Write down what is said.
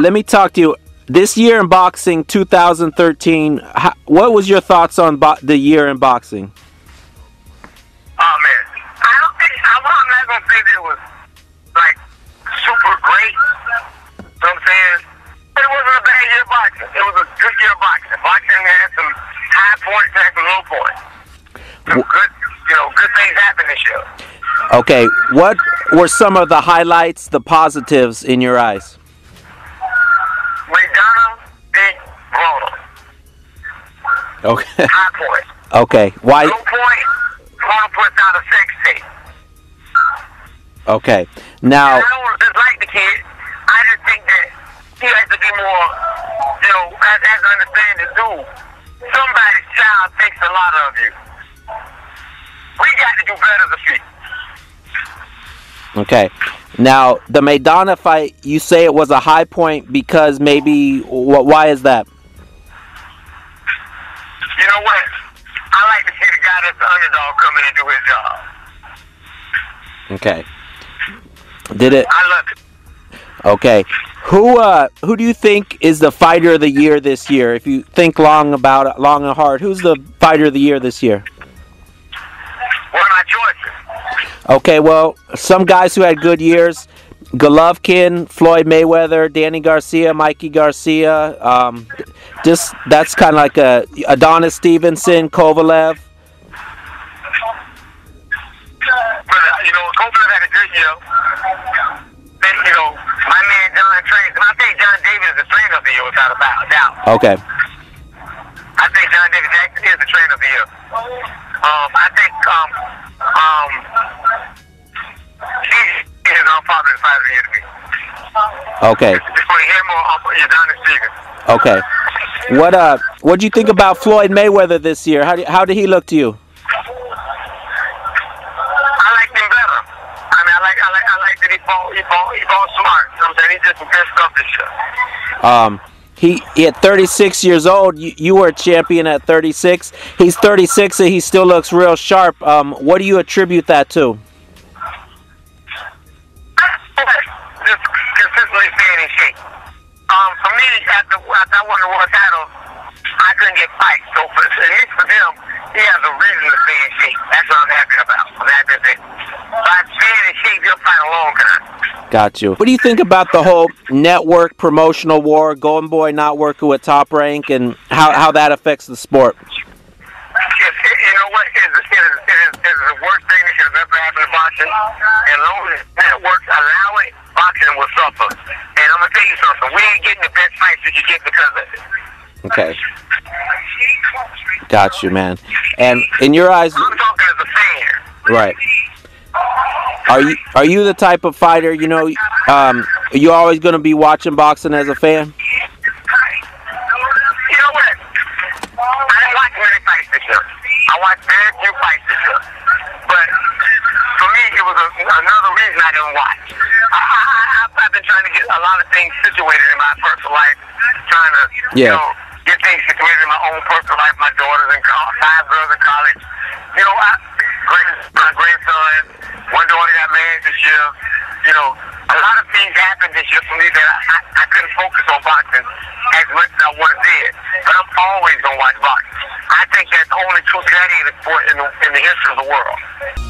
let me talk to you. This year in boxing, 2013. How, what was your thoughts on bo- the year in boxing? Oh man, I don't think I, I'm not gonna say that it was like super great. You know what I'm saying? But it wasn't a bad year of boxing. It was a good year of boxing. Boxing had some high points and some low points. Some good, you know, good things happened this year. Okay, what were some of the highlights, the positives in your eyes? Okay. High point. Okay. Why? Low point. Broner puts out a sex. Okay. Now, I don't dislike the kid. I just think that he has to be more, you know, has, has to understand that, dude, somebody's child takes a lot of you. We got to do better as a few. okay. Now, the Maidana fight, you say it was a high point because maybe. Why is that? Know what? I like to see the guy that's the underdog coming and do his job. Okay. Did it? I love it. Okay. Who uh who do you think is the fighter of the year this year? If you think long about it, long and hard, who's the fighter of the year this year? One of my choices. Okay, well, some guys who had good years, Golovkin, Floyd Mayweather, Danny Garcia, Mikey Garcia, um, just that's kind of like a Adonis Stevenson, Kovalev. But, you know, Copeland had a good year. Then, you know, my man John Train, I think John Davis is the trainer of the year without a doubt. Okay. I think John David Jackson is the trainer of the year. Um, I think um, um, he is of the year to me. Okay. Between him or um, Adonis Stevens. Okay. What uh what do you think about Floyd Mayweather this year? How do, how did he look to you? I liked him better. I mean, I like, I like, I like that he fought, he fought, he fought smart. You know what I'm saying? He did some good stuff this year. Um he, he at 36 years old, you, you were a champion at 36. He's 36 and he still looks real sharp. Um, what do you attribute that to? Just consistently staying in shape. Um, for me, after, after I won the world title, I couldn't get fights. So for, at least for them, he has a reason to stay in shape. That's what I'm happy about. I'm happy that by staying in shape, he'll fight a long time. Got you. What do you think about the whole network promotional war, Golden Boy not working with Top Rank, and how, how that affects the sport? It's, it, you know what? It is, it, is, it, is, it is the worst thing that could have ever happened to boxing. And as long as networks allow it, boxing will suffer. And I'm going to tell you something. We ain't getting the best fights that you get because of it. Okay. Got you, man. And in your eyes, I'm talking as a fan. right? Are you are you the type of fighter? You know, um, are you always going to be watching boxing as a fan? You know what? I didn't watch many fights this year. I watched very few fights this year. But for me, it was a, another reason I didn't watch. I, I, I've been trying to get a lot of things situated in my personal life, trying to, you know, get things situated in my own personal life. My daughter's in college, five girls in college. You know, I, my grandson, one daughter got married this year. You know, a lot of things happened this year for me that I, I, I couldn't focus on boxing as much as I wanted to. But I'm always going to watch boxing. I think that's the only true gladiator sport in the, in the history of the world.